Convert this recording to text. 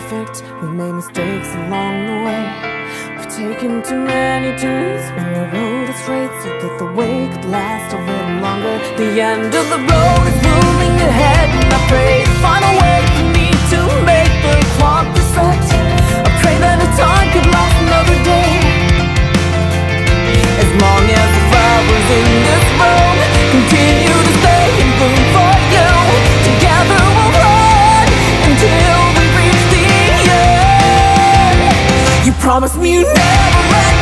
perfect, we made mistakes along the way. We've taken too many turns when the road is straight, so that the way could last a little longer. The end of the road is. Promise me you never let